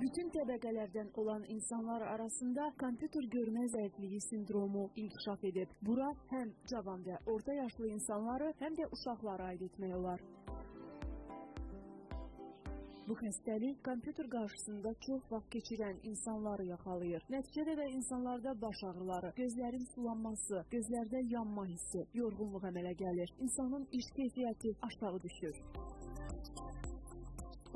Bütün təbəqələrdən olan insanlar arasında kompüter görmə zəifliyi sindromu inkişaf edib. Bura həm cavan və orta yaşlı insanları, həm də uşaqları aid etmək olar. Bu xəstəlik kompüter qarşısında çox vaxt keçirən insanları yaxalayır. Nəticədə də insanlarda baş ağrıları, gözlərin sulanması, gözlərdə yanma hissi, yorğunluq əmələ gəlir. İnsanın iş keyfiyyəti aşağı düşür.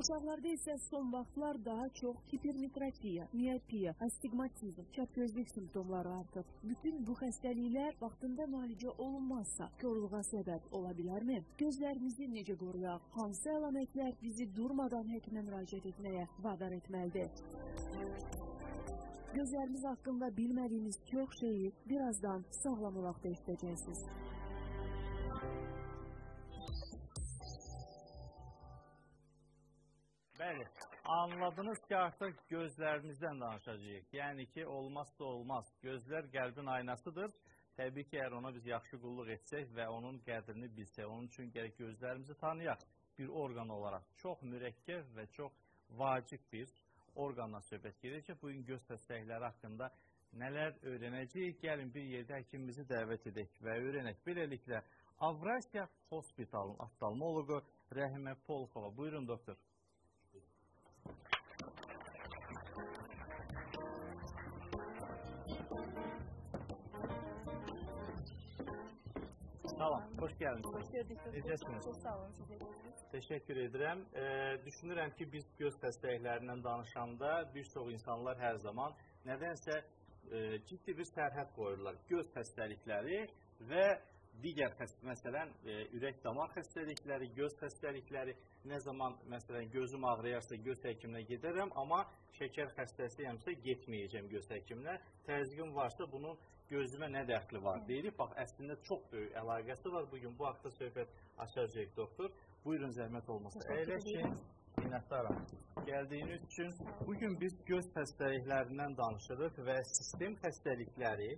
Uşaqlarda isə son vaxtlar daha çox hipermetropiya, miopiya, astigmatizm, çapgözlük simptomları artıb. Bütün bu xəstəliklər vaxtında müalicə olunmazsa korluğa səbəb ola bilərmi? Gözlərimizi necə qoruyaq? Hansı əlamətlər bizi durmadan həkimə müraciət etməyə vadar etməlidir? Gözlərimiz haqqında bilmədiyimiz çox şeyi birazdan sağlam olaqda eşidəcəksiniz. Bəli, anladınız ki, artıq gözlərimizdən danışacağıq. Yəni ki, olmazsa olmaz. Gözlər qəlbin aynasıdır. Təbii ki, əgər ona biz yaxşı qulluq etsək və onun qədrini bilsək, onun üçün gərək gözlərimizi tanıyaq bir orqan olaraq. Çox mürəkkəb və çox vacib bir orqandan söhbət gedir ki, bugün göz xəstəlikləri haqqında nələr öyrənəcəyik. Gəlin bir yerdə həkimimizi dəvət edək və öyrənək. Beləliklə, Avrasiya Hospitalın oftalmoloqu Rəhimə Polxova. Buyurun doktor. Salam, xoş gəldiniz. Hoş gördük. Necəsiniz? Çok sağ olun. Siz de Təşəkkür edirəm. E, düşünürəm ki, biz göz xəstəliklərindən danışanda bir çox insanlar hər zaman nədənsə e, ciddi bir sərhəd qoyurlar. Göz xəstəlikləri və digər xəstə, məsələn, e, ürək damar xəstəlikləri, göz xəstəlikləri, nə zaman məsələn gözüm ağrıyarsa göz həkiminə gedərəm, amma şəkər xəstəsiyəmsə getməyəcəm göz həkiminə. Təzyiqim varsa bunun gözümə nə dəxli var deyirik. Bax, əslində çox böyük əlaqəsi var. Bu gün bu haqda söhbət açacağıq doktor. Buyurun zəhmət olmasa. Əyləşin. Minnətdaram. Gəldiyiniz üçün bu gün biz göz xəstəliklərindən danışırıq və sistem xəstəlikləri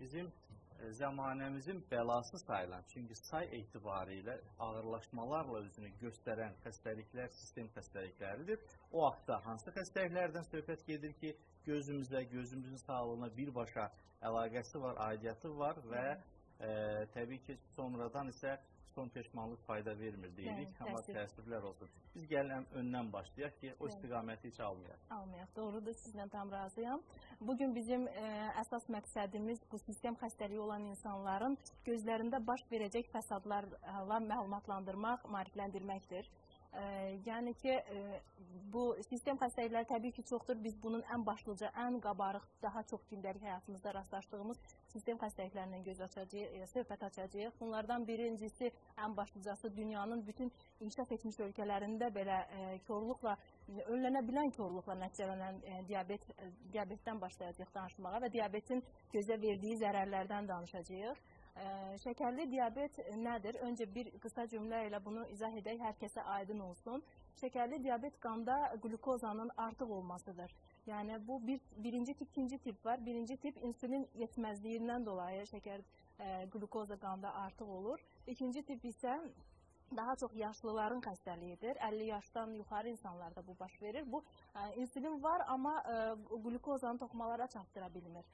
bizim e, zamanəmizin bəlası sayılan, çünki say etibarilə ağırlaşmalarla özünü göstərən xəstəliklər sistem xəstəlikləridir. O haqda hansı xəstəliklərdən söhbət gedir ki, gözümüzlə, gözümüzün sağlığına birbaşa əlaqəsi var, aidiyyatı var və e, təbii ki, sonradan isə son peşmanlıq fayda vermir deyirik, Bəli, amma təəssüf. təəssüflər olsun. Biz gələn öndən başlayaq ki, o istiqaməti heç almayaq. almayaq. Doğrudur, sizlə tam razıyam. Bugün bizim e, əsas məqsədimiz bu sistem xəstəliyi olan insanların gözlərində baş verəcək fəsadlarla məlumatlandırmaq, maarifləndirməkdir. E, yəni ki, e, bu sistem xəstəlikləri təbii ki, çoxdur. Biz bunun ən başlıca, ən qabarıq, daha çox gündəlik həyatımızda rastlaşdığımız sistem xəstəliklərindən göz açacağıq, e, söhbət açacağıq. Bunlardan birincisi, ən başlıcası dünyanın bütün inkişaf etmiş ölkələrində belə e, korluqla önlənə bilən korluqla nəticələnən diabet diabetdən başlayacağıq danışmağa və diabetin gözə verdiyi zərərlərdən danışacağıq. E, şəkərli diabet nədir? Öncə bir qısa cümlə ilə bunu izah edək, hər kəsə aydın olsun. Şəkərli diabet qanda glukozanın artıq olmasıdır. Yəni bu bir birinci tip, ikinci tip var. Birinci tip insulin yetməzliyindən dolayı şəkər e, glukoza qanda artıq olur. İkinci tip isə daha çox yaşlıların xəstəliyidir. 50 yaşdan yuxarı insanlarda bu baş verir. Bu ə, insulin var, amma ə, glukozanı toxumalara çatdıra bilmir.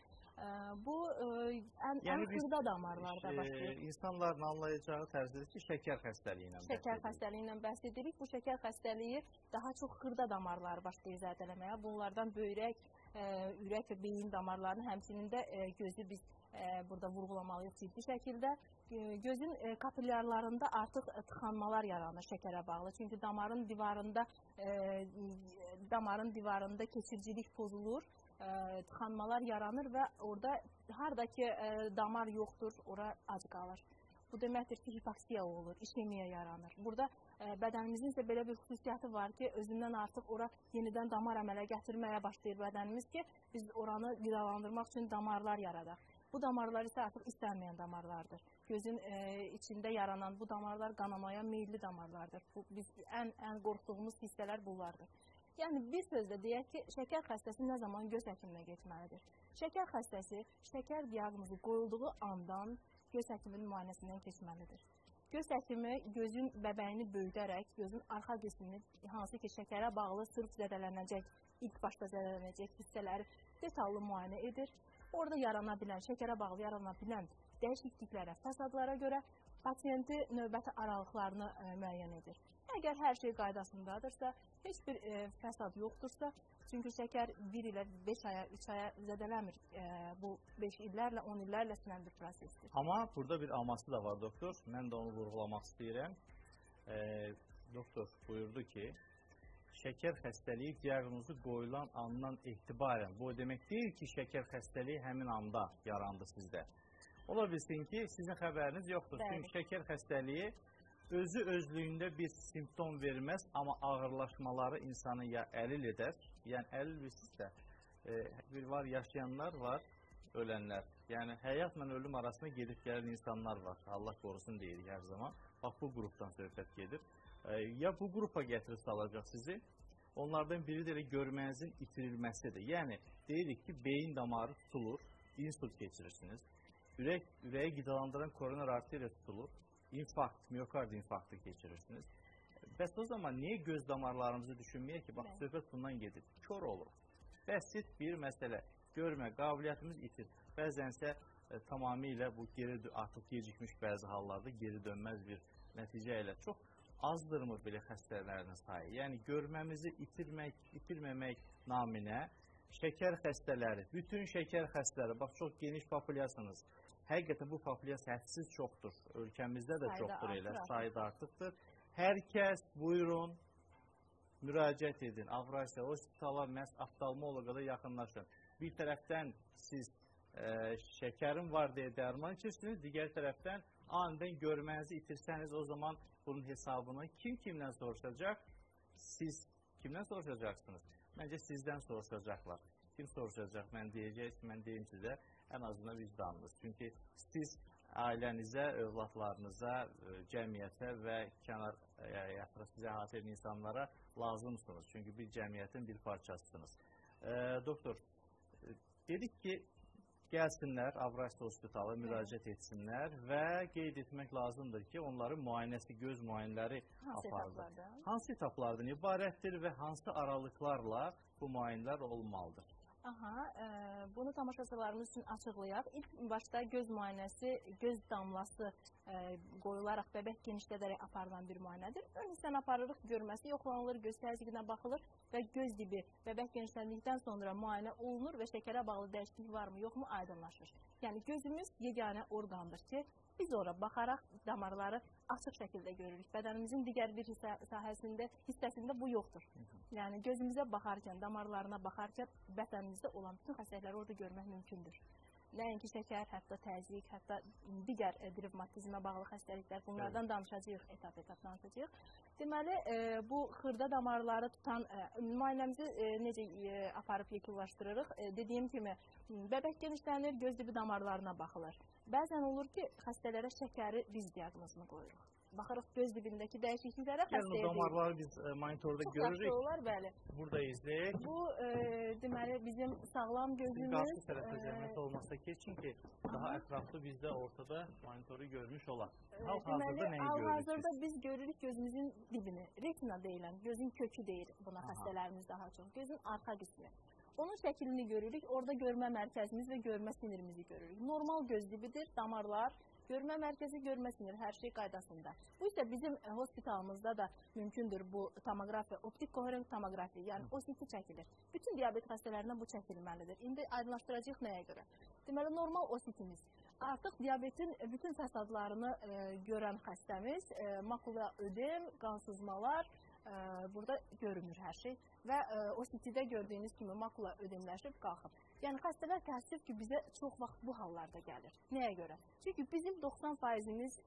Bu ən, Yəni ən xırda damarlarda e, baş verir. insanların anlayacağı tərzdə ki, şəkər xəstəliyi ilə Şəkər edirik. xəstəliyindən bəhs edirik. Bu şəkər xəstəliyi daha çox xırda damarları başlayır zədələməyə. Bunlardan böyrək, ə, ürək və beyin damarlarının həmçinin də ə, gözü biz ə, burada vurğulamalıyıq ciddi şəkildə. Gö- Gözün kapilyarlarında artıq tıxanmalar yaranır şəkərə bağlı. Çünki damarın divarında damarın divarında keçircilik pozulur. Tıxanmalar yaranır və orada harda ki ə, damar yoxdur, ora ac qalır. Bu deməkdir ki, hipoksiya olur, işemiya yaranır. Burada ə, bədənimizin isə belə bir xüsusiyyəti var ki, özündən artıq ora yenidən damar əmələ gətirməyə başlayır bədənimiz ki, biz oranı qidalandırmaq üçün damarlar yaradaq. Bu damarlar isə artıq istənməyən damarlardır. Gözün ə, içində yaranan bu damarlar qanamaya meylli damarlardır. Bu biz ən ən qorxduğumuz hissələr bunlardır. Yəni bir sözlə deyək ki, şəkər xəstəsi nə zaman göz həkiminə getməlidir? Şəkər xəstəsi şəkər diaqnozu qoyulduğu andan göz həkiminin müayinəsindən keçməlidir. Göz həkimi gözün bəbəyini böyüdərək, gözün arxa qismini hansı ki şəkərə bağlı sırf zədələnəcək, ilk başda zədələnəcək hissələri detallı müayinə edir. Orada yarana bilən, şəkərə bağlı yarana bilən dəyişikliklərə, fəsadlara görə pasiyenti növbəti aralıqlarını e, müəyyən edir. Əgər hər şey qaydasındadırsa, heç bir e, fəsad yoxdursa, çünki şəkər 1 ilə 5 aya, 3 aya zədələmir. E, bu 5 illərlə, 10 illərlə sürən bir prosesdir. Amma burada bir aması da var doktor. Mən də onu vurğulamaq istəyirəm. E, doktor buyurdu ki, şəkər xəstəliyi diaqnozu qoyulan andan etibarən, bu demək deyil ki, şəkər xəstəliyi həmin anda yarandı sizdə. Ola bilsin ki, sizin xəbəriniz yoxdur. Bəli. Çünki şəkər xəstəliyi özü özlüyündə bir simptom verməz, amma ağırlaşmaları insanı ya əlil edər, yəni əlil bilsizsə, e, bir var yaşayanlar var, ölənlər. Yəni həyatla ölüm arasında gedib gələn insanlar var. Allah qorusun deyirik hər zaman. Bax bu qrupdan söhbət gedir. E, ya bu qrupa gətirib salacaq sizi, onlardan biri də görməyinizin itirilməsidir. Yəni deyirik ki, beyin damarı tutulur, insult keçirirsiniz. Ürək, ürəyi qidalandıran koroner arteriya tutulur infarkt, miyokard infarktı keçirirsiniz. Bəs o zaman niyə göz damarlarımızı düşünməyək ki, bax Bəli. söhbət bundan gedir. Kör olur. Bəsit bir məsələ. Görmə qabiliyyətimiz itir. Bəzənsə e, tamamilə bu geri artıq gecikmiş bəzi hallarda geri dönməz bir nəticə ilə çox azdırmı belə xəstələrin sayı? Yəni görməmizi itirmək, itirməmək naminə şəkər xəstələri, bütün şəkər xəstələri, bax çox geniş populyasiyanız Həqiqətən bu populyasiya hədsiz çoxdur. Ölkəmizdə də sayda çoxdur artır, elə, sayda artıqdır. Hər kəs buyurun, müraciət edin. Avrasiya hospitala məhz oftalmoloqa da yaxınlaşın. Bir tərəfdən siz e, şəkərin var deyə dərman içirsiniz, digər tərəfdən anidən görmənizi itirsəniz o zaman bunun hesabını kim kimdən soruşacaq? Siz kimdən soruşacaqsınız? Məncə sizdən soruşacaqlar. Kim soruşacaq? Mən deyəcək, mən deyim sizə ən azından vicdanınız. Çünki siz ailənizə, övladlarınıza, e, cəmiyyətə və kənar ətraf sizə əhatə edən insanlara lazımsınız. Çünki bir cəmiyyətin bir parçasısınız. E, doktor, e, dedik ki, gəlsinlər Avrasiya Hospitalı müraciət etsinlər və qeyd etmək lazımdır ki, onların müayinəsi, göz müayinələri etaplarda? Hansı etaplardan ibarətdir və hansı aralıqlarla bu müayinələr olmalıdır? Aha, e, bunu tamaşaçılarımız üçün açıqlayaq. İlk başda göz müayinəsi, göz damlası qoyularaq bəbək genişlədərək aparılan bir müayinədir. Öncədən aparırıq, görməsi yoxlanılır, göz təzyiqinə baxılır və göz dibi bəbək genişləndikdən sonra müayinə olunur və şəkərə bağlı dəyişiklik varmı, yoxmu aydınlaşır. Yəni gözümüz yeganə orqandır ki, biz ora baxaraq damarları açıq şəkildə görürük. Bədənimizin digər bir hissə, sahəsində, hissəsində bu yoxdur. Yəni gözümüzə baxarkən, damarlarına baxarkən bədənimizdə olan bütün xəstəlikləri orada görmək mümkündür. Nəinki şəkər, hətta təzyiq, hətta digər e, revmatizmə bağlı xəstəliklər. Bunlardan danışacağıq, etap-etap danışacağıq. Deməli, e, bu xırda damarları tutan e, müayinəmizi necə aparıb yekunlaşdırırıq? Dediyim kimi, bəbək genişlənir, göz dibi damarlarına baxılır. Bəzən olur ki, xəstələrə şəkəri biz diaqnozunu qoyuruq baxarıq göz dibindəki dəyişikliklərə xəstəyə deyil. damarları biz e, monitorda Çox görürük. Çox olar, bəli. Burada izləyək. Bu, e, deməli, bizim sağlam gözümüz... Qarşı tərəfə zəhmət olmasa keçin ki, daha ətraflı bizdə ortada monitoru görmüş olar. Hal-hazırda nəyi görürük Hal-hazırda biz görürük gözümüzün dibini. Retina deyilən, gözün kökü deyir buna Aha. xəstələrimiz daha çox. Gözün arxa qismi. Onun şəklini görürük, orada görmə mərkəzimiz və görmə sinirimizi görürük. Normal göz dibidir, damarlar, Görmə mərkəzi görmə sinir, hər şey qaydasında. Bu isə bizim e, hospitalımızda da mümkündür bu tomoqrafiya, optik koherent tomoqrafiya, yəni OCT çəkilir. Bütün diabet xəstələrinə bu çəkilməlidir. İndi aydınlaşdıracağıq nəyə görə? Deməli, normal OCT-miz artıq diabetin bütün fəsadlarını e, görən xəstəmiz, e, makula ödem, qansızmalar, ə, burada görünür hər şey və ə, o CT-də gördüyünüz kimi makula ödemləşib qalxıb. Yəni xəstələr təəssüf ki, bizə çox vaxt bu hallarda gəlir. Nəyə görə? Çünki bizim 90%-imiz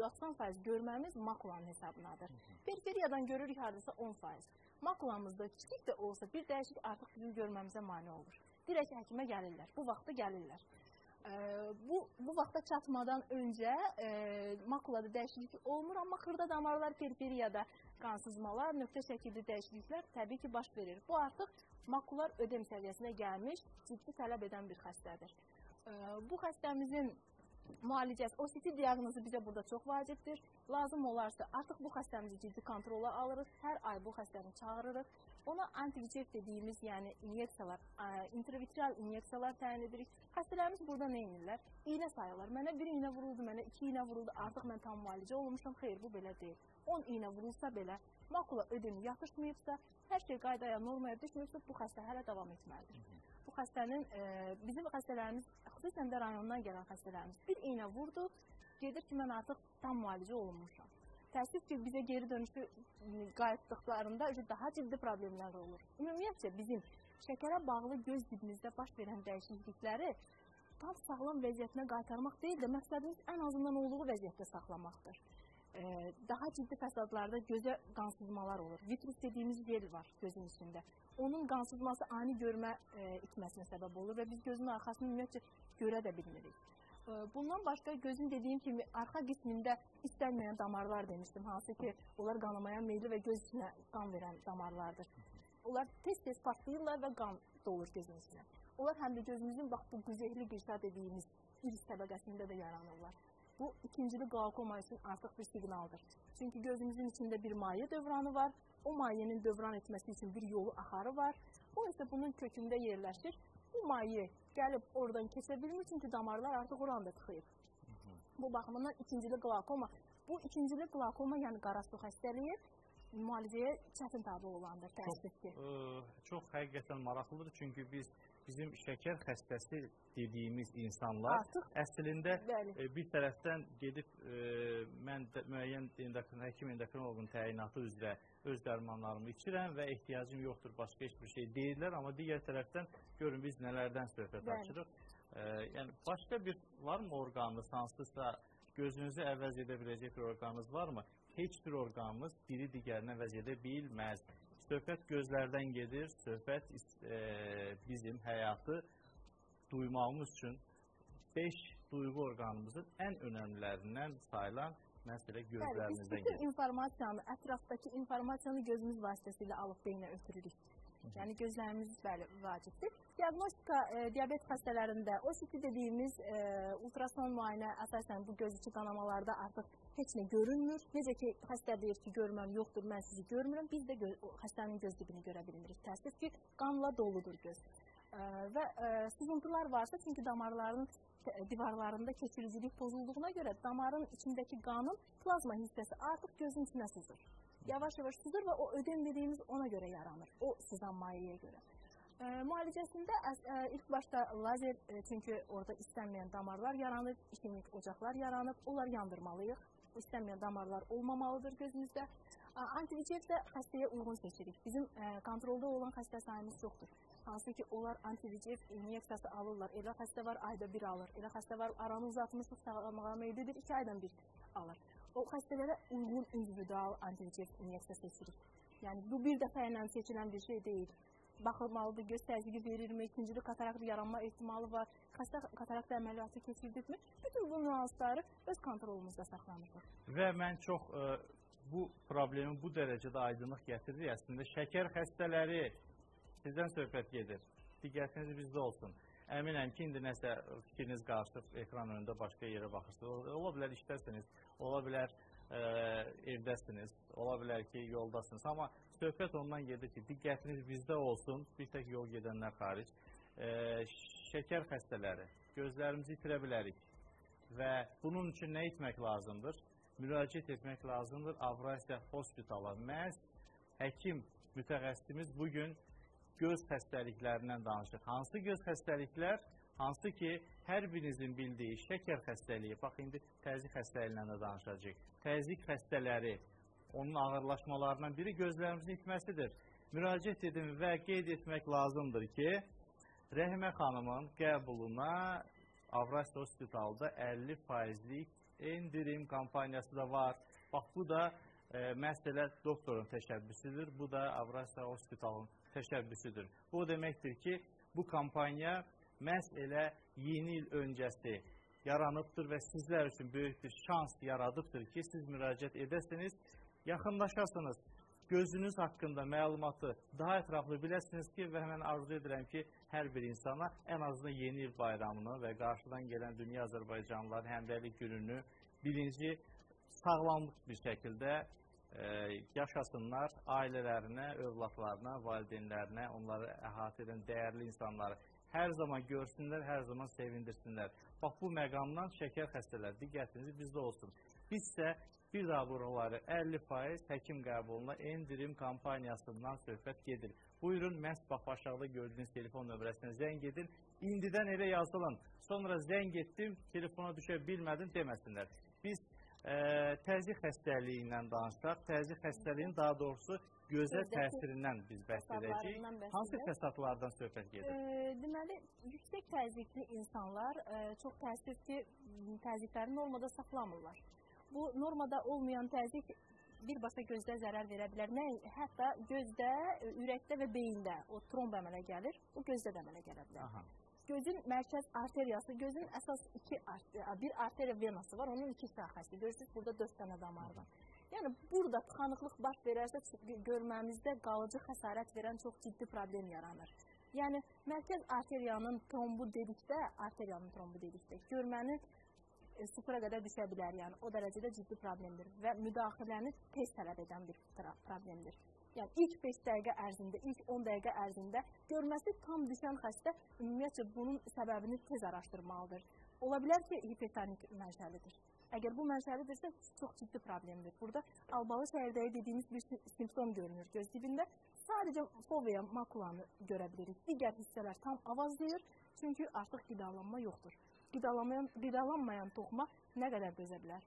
90% görməmiz makulanın hesabınadır. Periferiyadan görürük hardasa 10%. Makulamızda kiçik də olsa bir dəyişik artıq bizim görməmizə mane olur. Dirək həkimə gəlirlər. Bu vaxtda gəlirlər. E, bu bu vaxta çatmadan öncə e, makulada dəyişiklik olmur, amma xırda damarlar, periferiyada qansızmalar, nöqtə şəkilli dəyişikliklər təbii ki, baş verir. Bu artıq makular ödem səviyyəsinə gəlmiş, ciddi tələb edən bir xəstədir. Bu xəstəmizin müalicəsi, OCT diaqnozu bizə burada çox vacibdir. Lazım olarsa artıq bu xəstəmizi ciddi kontrola alırıq. Hər ay bu xəstəni çağırırıq. Ona antiviçef dediyimiz, yəni inyeksiyalar, intravitreal inyeksiyalar təyin edirik. Xəstələrimiz burada nə edirlər? İynə sayırlar. Mənə bir iynə vuruldu, mənə iki iynə vuruldu, artıq mən tam müalicə olmuşam. Xeyr, bu belə deyil. 10 iynə vurulsa belə, makula ödemi yatışmayıbsa, hər şey qaydaya, normaya düşmürsə, bu xəstə hələ davam etməlidir. Bu xəstənin, e, bizim xəstələrimiz, xüsusən də rayondan gələn xəstələrimiz bir iynə vurdu, gedir ki, mən artıq tam müalicə olunmuşam. Təəssüf ki, bizə geri dönüşü qayıtdıqlarında daha ciddi problemlər olur. Ümumiyyətcə bizim şəkərə bağlı göz dibimizdə baş verən dəyişiklikləri tam sağlam vəziyyətinə qaytarmaq deyil də, məqsədimiz ən azından olduğu vəziyyətdə saxlamaqdır. E, daha ciddi fəsadlarda gözə qansızmalar olur. Vitrus dediyimiz yer var gözün içində. Onun qansızması ani görmə e, itməsinə səbəb olur və biz gözün arxasını ümumiyyətcə görə də bilmirik. Bundan başqa gözün dediyim kimi arxa qismində istənməyən damarlar demişdim, hansı ki, onlar qanamaya meyli və göz içinə qan verən damarlardır. Onlar tez-tez partlayırlar və qan dolur gözün içinə. Onlar həm də gözümüzün bax bu qüzehli qırsa dediyimiz iris təbəqəsində də yaranırlar. Bu ikincili qlaukoma üçün artıq bir siqnaldır. Çünki gözümüzün içində bir maye dövranı var. O mayenin dövran etməsi üçün bir yolu axarı var. O isə bunun kökündə yerləşir bu maye gəlib oradan keçə bilmir, çünki damarlar artıq oranda tıxıyıb. Bu baxımından ikincili qlakoma, bu ikincili qlakoma, yəni qara su xəstəliyi müalicəyə çətin tabi olandır, təəssüf ki. Çox, ə, çox həqiqətən maraqlıdır, çünki biz bizim şəkər xəstəsi dediyimiz insanlar Artıq, əslində bəli. e, bir tərəfdən gedib e, mən də, müəyyən endokrin həkim endokrinoloqun təyinatı üzrə öz dərmanlarımı içirəm və ehtiyacım yoxdur, başqa heç bir şey deyirlər, amma digər tərəfdən görün biz nələrdən söhbət Bəli. açırıq. E, yəni başqa bir varmı orqanınız hansısa gözünüzü əvəz edə biləcək bir orqanınız varmı? Heç bir orqanımız biri digərinə əvəz edə bilməz. Söhbət gözlərdən gedir, söhbət e, bizim həyatı duymamız üçün 5 duyğu orqanımızın ən önəmlərindən sayılan məsələ Bəli, biz gözlərimizdən bütün gedir. informasiyanı, ətrafdakı informasiyanı gözümüz vasitəsilə alıb beynə ötürürük. Yəni gözlərimiz bəli vacibdir. Diaqnostika e, diabet xəstələrində OCT dediyimiz e, ultrason müayinə əsasən bu göz içi qanamalarda artıq heç nə görünmür. Necə ki xəstə deyir ki, görməm yoxdur, mən sizi görmürəm. Biz də gö xəstənin göz dibini görə bilmirik. Təəssüf ki, qanla doludur göz. E, və e, sızıntılar varsa, çünki damarların divarlarında keçiricilik pozulduğuna görə damarın içindəki qanın plazma hissəsi artıq gözün içinə sızır yavaş-yavaş sızır və o ödem dediyimiz ona görə yaranır. O sızan mayeyə görə. E, müalicəsində ə, ə, ilk başda lazer, e, çünki orada istənməyən damarlar yaranır, işemik ocaqlar yaranıb, onları yandırmalıyıq. İstənməyən damarlar olmamalıdır gözümüzdə. Antiviçev də xəstəyə uyğun seçirik. Bizim ə, kontrolda olan xəstə sayımız çoxdur. Hansı ki, onlar antiviçev inyeksiyası alırlar. Elə xəstə var, ayda bir alır. Elə xəstə var, aranı uzatmışıq, sağlamağa meyillidir, iki aydan bir alır o xəstələrə uyğun individual antiviçev inyeksiya seçirik. Yəni bu bir dəfə ilə seçilən bir şey deyil. Baxılmalıdır, göz təzyiqi verirmi, ikincili katarakt yaranma ehtimalı var, xəstə katarakt əməliyyatı keçirdikmi? Bütün bu nüansları öz kontrolumuzda saxlanırıq. Və mən çox ə, bu problemin bu dərəcədə aydınlıq gətirir. Əslində şəkər xəstələri sizdən söhbət gedir. Diqqətiniz bizdə olsun. Əminəm ki, indi nəsə fikriniz qarışıb ekran önündə başqa yerə baxırsınız. Ola bilər işdəsiniz, ola bilər ə, evdəsiniz, ola bilər ki, yoldasınız. Amma söhbət ondan gedir ki, diqqətiniz bizdə olsun, bir tək yol gedənlər xaric. Ə, şəkər xəstələri, gözlərimizi itirə bilərik və bunun üçün nə etmək lazımdır? Müraciət etmək lazımdır Avrasiya Hospitala. Məhz həkim mütəxəssisimiz bugün göz xəstəliklərindən danışır. Hansı göz xəstəliklər? Hansı ki, hər birinizin bildiyi şəkər xəstəliyi, bax indi təzyiq xəstəliyindən də danışacağıq. Təzyiq xəstələri, onun ağırlaşmalarından biri gözlərimizin itməsidir. Müraciət edin və qeyd etmək lazımdır ki, Rəhimə xanımın qəbuluna Avrasiya Hospitalda 50 faizlik endirim kampaniyası da var. Bax, bu da e, məhz elə doktorun təşəbbüsüdür. Bu da Avrasiya Hospitalın təşəbbüsüdür. Bu deməkdir ki, bu kampaniya məhz elə yeni il öncəsi yaranıbdır və sizlər üçün böyük bir şans yaradıbdır ki, siz müraciət edəsiniz, yaxınlaşasınız gözünüz haqqında məlumatı daha ətraflı biləsiniz ki, və mən arzu edirəm ki, hər bir insana ən azından yeni il bayramını və qarşıdan gələn dünya Azərbaycanlıların həmrəylik gününü birinci sağlamlıq bir şəkildə e, yaşasınlar, ailələrinə, övladlarına, valideynlərinə, onları əhatə edən dəyərli insanları hər zaman görsünlər, hər zaman sevindirsinlər. Bax bu məqamdan şəkər xəstələri diqqətinizi bizdə olsun. Biz isə bir daha buraları 50% həkim qəbuluna endirim kampaniyasından söhbət gedir. Buyurun, məhz bax aşağıda gördüyünüz telefon nömrəsinə zəng edin. İndidən elə yazılın. Sonra zəng etdim, telefona düşə bilmədim deməsinlər. Biz e, təzyiq xəstəliyi ilə danışaq. Təzyiq xəstəliyinin daha doğrusu gözə təsirindən biz bəhs edəcəyik. Hansı fəsadlardan söhbət gedir? E, deməli, yüksək təzyiqli insanlar e, çox təəssüf ki, təzyiqlərini normada saxlamırlar. Bu normada olmayan təzyiq birbaşa gözdə zərər verə bilər. Nə, hətta gözdə, ürəkdə və beyində o tromb əmələ gəlir. Bu gözdə də əmələ gələ bilər. Aha. Gözün mərkəz arteriyası, gözün əsas iki bir arteriya venası var, onun iki şaxəsi. Görürsüz, burada 4 dənə damar var. Yəni burada tıxanıqlıq baş verərsə görməmizdə qalıcı xəsarət verən çox ciddi problem yaranır. Yəni mərkəz arteriyanın trombu dedikdə, arteriyanın trombu dedikdə görmənin E, sıfıra qədər düşə bilər. Yəni o dərəcədə ciddi problemdir və müdaxiləni tez tələb edən bir problemdir. Yəni ilk 5 dəqiqə ərzində, ilk 10 dəqiqə ərzində görməsi tam düşən xəstə ümumiyyətcə bunun səbəbini tez araşdırmalıdır. Ola bilər ki, hipertonik mənşəlidir. Əgər bu mənşəlidirsə, çox ciddi problemdir. Burada albalı şəhirdəyi dediyimiz bir simptom görünür göz dibində. Sadəcə fovea makulanı görə bilirik. Digər hissələr tam avazlayır, çünki artıq qidalanma yoxdur qidalamayan, qidalanmayan toxuma nə qədər dözə bilər?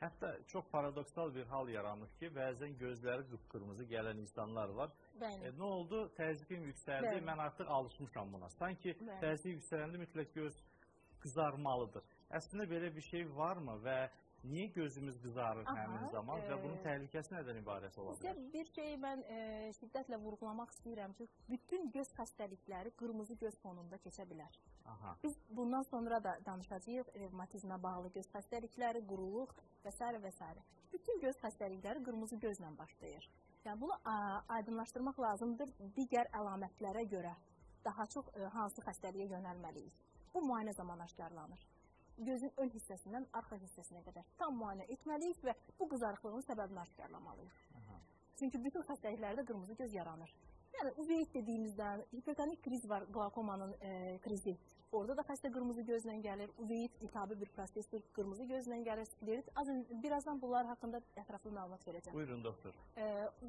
Hətta çox paradoksal bir hal yaranır ki, bəzən gözləri qıpqırmızı gələn insanlar var. Bəli. E, nə oldu? Təzyiqim yüksəldi, Bəli. mən artıq alışmışam buna. Sanki təzyiq yüksələndə mütləq göz qızarmalıdır. Əslində belə bir şey varmı və Niyə gözümüz qızarır Aha, həmin zaman e, və bunun təhlükəsi nədən ibarət ola bilər? Bir şey mən e, şiddətlə vurğulamaq istəyirəm ki, bütün göz xəstəlikləri qırmızı göz fonunda keçə bilər. Aha. Biz bundan sonra da danışacağıq revmatizmə bağlı göz xəstəlikləri, quruluq və s. və s. Bütün göz xəstəlikləri qırmızı gözlə başlayır. Yəni bunu a, aydınlaşdırmaq lazımdır digər əlamətlərə görə daha çox ə, e, hansı xəstəliyə yönəlməliyik. Bu müayinə zamanı aşkarlanır gözün ön hissəsindən arxa hissəsinə qədər tam müayinə etməliyik və bu qızarıqlığın səbəbini aşkarlamalıyıq. Çünki bütün xəstəliklərdə qırmızı göz yaranır. Yəni uveit dediyimizdən hipertonik kriz var, qlaukomanın e, krizi. Orada da xəstə qırmızı gözlə gəlir. Uveit iltihabi bir prosesdir, qırmızı gözlə gəlir. Sklerit. Az birazdan bunlar haqqında ətraflı məlumat verəcəm. Buyurun doktor. E,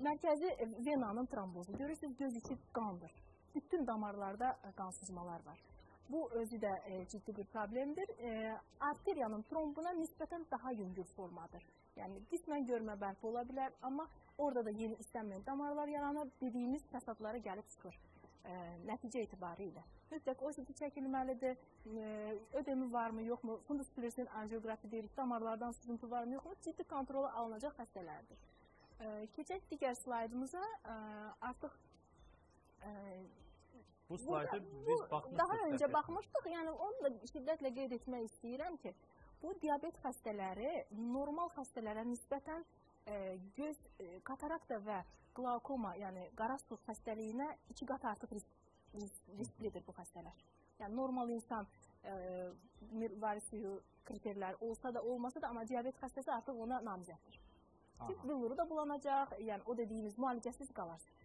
mərkəzi venanın trombozu. Görürsüz göz içi qandır. Bütün damarlarda e, qan sızmalar var. Bu özü də e, ciddi bir problemdir. E, arteriyanın trombuna nisbətən daha yüngül formadır. Yəni qismən görmə bərpa ola bilər, amma orada da yeni istənməyən damarlar yaranır, dediyimiz fəsadlara gəlib çıxır e, nəticə etibarı ilə. Mütləq OCT çəkilməlidir, e, ödemi varmı, yoxmu, fundus plüsin angiografi deyirik, damarlardan sızıntı varmı, yoxmu, ciddi kontrola alınacaq xəstələrdir. E, keçək digər slaydımıza, e, artıq e, Bu slayda biz baxmışdıq. Daha öncə baxmışdıq. Yəni onu da şiddətlə qeyd etmək istəyirəm ki, bu diabet xəstələri normal xəstələrə nisbətən e, göz e, katarakta və glaukoma, yəni qara su xəstəliyinə iki qat artıq risk, risk, risklidir bu xəstələr. Yəni normal insan e, varis suyu kriterlər olsa da, olmasa da, amma diabet xəstəsi artıq ona namizəddir. Tip billuru da bulanacaq, yəni o dediyimiz müalicəsiz qalarsınız.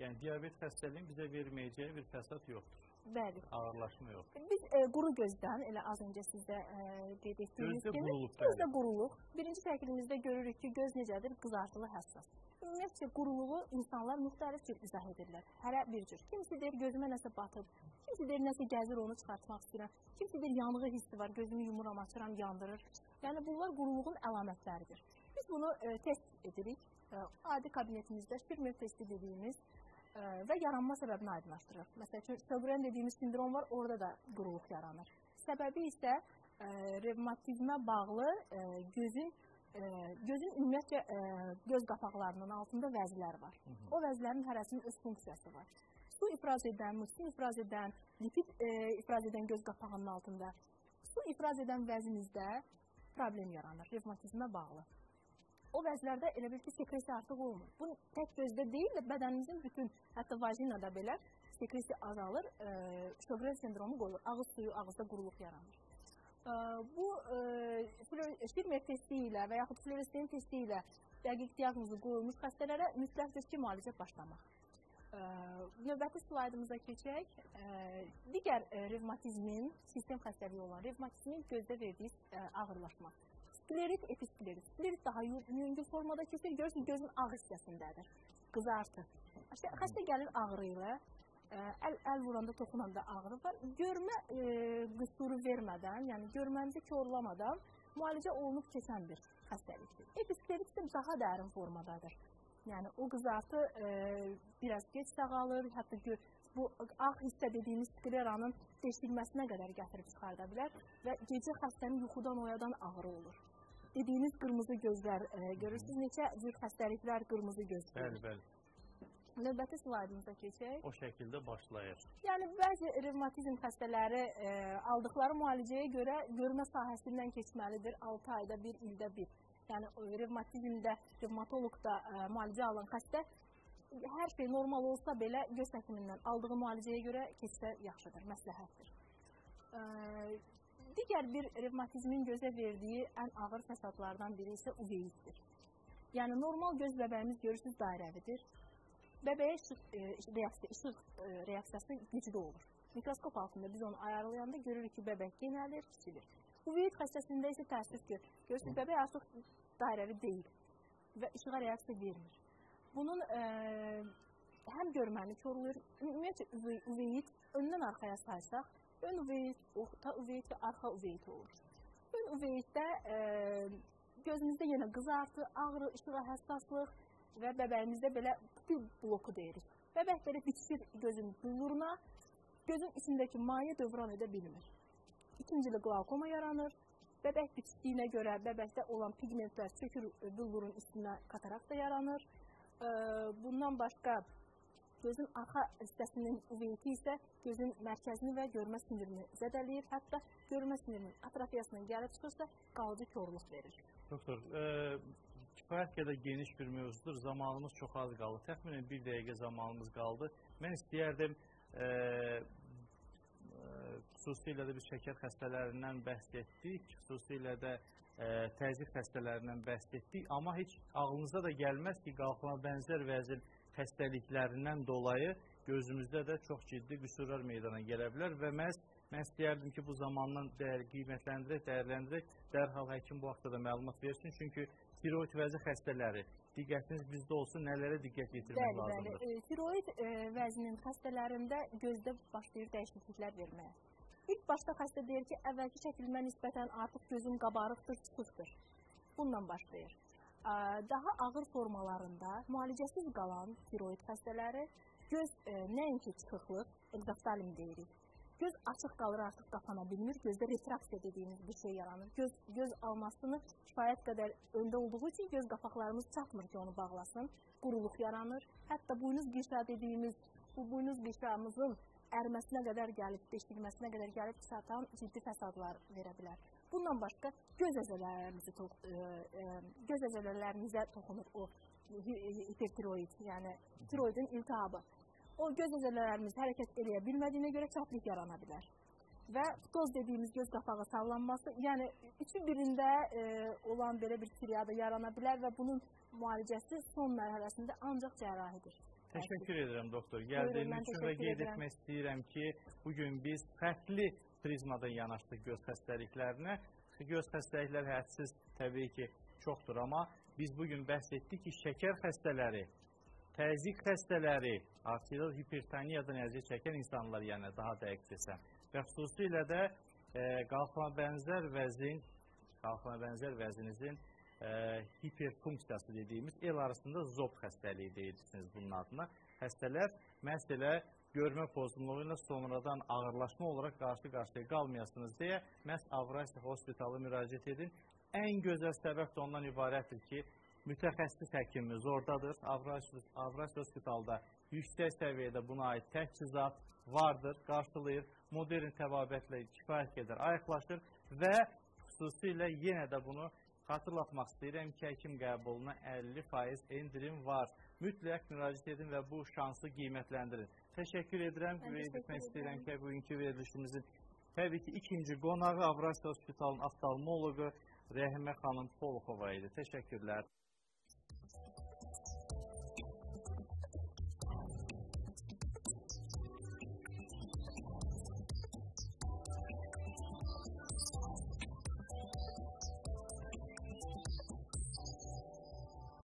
Yəni diabet xəstəliyinin bizə verməyəcəyi bir fəsad yoxdur. Bəli. Ağırlaşma yoxdur. Biz e, quru gözdən elə az öncə sizə e, qeyd etdiyimiz gözdə kimi quruluq, gözdə quruluq. Birinci şəklimizdə görürük ki, göz necədir? Qızartılı, həssas. Ümumiyyətcə quruluğu insanlar müxtəlif cür izah edirlər. Hərə bir cür. Kimisi deyir gözümə nəsə batıb, kimisi deyir nəsə gəzir onu çıxartmaq istəyirəm. Kimisi deyir yanığı hissi var, gözümü yumuram, açıram, yandırır. Yəni bunlar quruluğun əlamətləridir. Biz bunu e, test edirik. E, adi kabinetimizdə Şpirmer testi dediyimiz və yaranma səbəbini aydınlaşdırır. Məsələn üçün, Sjogren dediyimiz sindrom var, orada da quruluq yaranır. Səbəbi isə ə, revmatizmə bağlı ə, gözün ə, gözün ümumiyyətcə göz qapaqlarının altında vəzlər var. O vəzlərin hərəsinin öz funksiyası var. Su ifraz edən, musin ifraz edən, lipid ifraz edən göz qapağının altında su ifraz edən vəzinizdə problem yaranır revmatizmə bağlı. O vəzlərdə elə bil ki, sekresiya artıq olmur. Bu tək gözdə deyil də bədənimizin bütün, hətta vajinada belə sekresiya azalır, e, Şögrel sindromu qoyulur. Ağız suyu, ağızda quruluq yaranır. E, bu e, Şirmer testi ilə və yaxud fluoresin testi ilə dəqiq diaqnozu qoyulmuş xəstələrə mütləqdir ki, müalicə başlamaq. Ə, növbəti slaydımıza keçək. Ə, digər ə, revmatizmin, sistem xəstəliyi olan revmatizmin gözdə verdiyi ə, ağırlaşma. Sklerit, episklerit. Sklerit daha yüngül formada keçir. Görürsünüz, gözün ağ hissəsindədir. Qızartı. İşte, xəstə gəlir ağrı ilə, əl, əl vuranda, toxunanda ağrı var. Görmə ə, qüsuru vermədən, yəni görməmizi korlamadan müalicə olunub keçən bir xəstəlikdir. Episklerit isə daha dərin formadadır. Yəni o qızartı ə, biraz gec sağalır, hətta gör, bu ağ hissə dediyimiz skleranın deşilməsinə qədər gətirib çıxarda bilər və gecə xəstəni yuxudan oyadan ağrı olur dediyiniz qırmızı gözlər e, görürsüz neçə cür xəstəliklər qırmızı göz. Bəli, bəli. Növbəti slaydımıza keçək. O şəkildə başlayır. Yəni bəzi revmatizm xəstələri e, aldıqları müalicəyə görə görmə sahəsindən keçməlidir 6 ayda, 1 ildə bir. Yəni revmatizmdə, revmatoloqda e, müalicə alan xəstə hər şey normal olsa belə göz həkimindən aldığı müalicəyə görə keçsə yaxşıdır, məsləhətdir. E, Digər bir revmatizmin gözə verdiyi ən ağır fəsadlardan biri isə uveitdir. Yəni normal göz bəbəyimiz görürsüz dairəvidir. Bəbəyə işıq, e, reaksiya, işıq e, reaksiyası güclü olur. Mikroskop altında biz onu ayarlayanda görürük ki, bəbək genəlir, kiçilir. Uveit xəstəsində isə təəssüf ki, görürsüz bəbək artıq dairəvi deyil və işığa reaksiya vermir. Bunun e, həm görməni korlayır, ümumiyyətlə uveit öndən arxaya saysaq, ön uveit, orta uveit və arxa uveit olur. Ön uveitdə e, gözümüzdə yenə qızartı, ağrı, işığa həssaslıq və bəbəyimizdə belə pupil bloku deyirik. Bəbək belə bitişir gözün billuruna, gözün içindəki maye dövran edə bilmir. İkincili qlaukoma yaranır. Bəbək bitişdiyinə görə bəbəkdə olan pigmentlər çökür billurun üstünə katarakt da yaranır. E, bundan başqa Gözün arxa hissəsinin uveyti isə gözün mərkəzini və görmə sinirini zədələyir. Hətta görmə sinirinin atrofiyasından gəlib çıxırsa, qalıcı korluq verir. Doktor, e, kifayət qədər geniş bir mövzudur. Zamanımız çox az qaldı. Təxminən bir dəqiqə zamanımız qaldı. Mən istəyərdim e, e, xüsusilə də biz şəkər xəstələrindən bəhs etdik, xüsusilə də e, təzyiq xəstələrindən bəhs etdik, amma heç ağlınıza da gəlməz ki, qalxma bənzər vəzin xəstəliklərindən dolayı gözümüzdə də çox ciddi qüsurlar meydana gələ bilər və məhz mən istəyərdim ki, bu zamandan dəyər, qiymətləndirək, dəyərləndirək, dərhal həkim bu haqda da məlumat versin. Çünki tiroid vəzi xəstələri, diqqətiniz bizdə olsun, nələrə diqqət yetirmək bəli, lazımdır? Bəli, e, tiroid e, vəzinin xəstələrində gözdə başlayır dəyişikliklər verməyə. İlk başda xəstə deyir ki, əvvəlki şəkilmə nisbətən artıq gözüm qabarıqdır, çıxıqdır. Bununla başlayır daha ağır formalarında müalicəsiz qalan tiroid xəstələri göz e, nəinki çıxıqlıq, egzoftalim deyirik. Göz açıq qalır, artıq qapana bilmir. Gözdə refraksiya dediyimiz bir şey yaranır. Göz göz almasını kifayət qədər öndə olduğu üçün göz qapaqlarımız çatmır ki, onu bağlasın. Quruluq yaranır. Hətta buynuz qişa dediyimiz bu buynuz qişamızın ərməsinə qədər gəlib, deşilməsinə qədər gəlib çatan ciddi fəsadlar verə bilər. Bundan başqa göz əzələlərimizi ə, ə, e, e, göz əzələlərimizə toxunur o hipertiroid, yəni tiroidin iltihabı. O göz əzələlərimiz hərəkət eləyə bilmədiyinə görə çaplik yarana bilər. Və toz dediyimiz göz qapağı sallanması, yəni üçü birində e, olan belə bir triyada yarana bilər və bunun müalicəsi son mərhələsində ancaq cərrahidir. Təşəkkür edirəm doktor. Gəldiyiniz üçün və qeyd etmək istəyirəm ki, bugün biz fərqli prizmadan yanaşdıq göz xəstəliklərinə. Göz xəstəliklər hədsiz təbii ki, çoxdur, amma biz bugün bəhs etdik ki, şəkər xəstələri, təzyiq xəstələri, arterial hipertoniyadan əziyyət çəkən insanlar, yəni daha dəqiq desəm, və xüsusilə də e, qalxma bənzər vəzin, qalxma bənzər vəzinizin e, hiperfunksiyası dediyimiz el arasında zob xəstəliyi deyirsiniz bunun adına. Xəstələr məhz elə görmə pozğunluğu ilə sonradan ağırlaşma olaraq qarşı-qarşıya qalmayasınız deyə məhz Avrasiya Hospitalı müraciət edin. Ən gözəl səbəb də ondan ibarətdir ki, mütəxəssis həkimimiz oradadır. Avrasiya, Avrasiya Hospitalda yüksək səviyyədə buna aid təchizat vardır, qarşılayır, modern təbabətlə kifayət qədər ayıqlaşır və xüsusilə yenə də bunu Xatırlatmaq istəyirəm ki, həkim qəbuluna 50% endirim var. Mütləq müraciət edin və bu şansı qiymətləndirin. Təşəkkür edirəm. Təşəkkür etmək istəyirəm ki, bugünkü verilişimizin təbii ki, ikinci qonağı Avrasiya Hospitalının oftalmoloqu Rəhimə xanım Poluxova idi. Təşəkkürlər.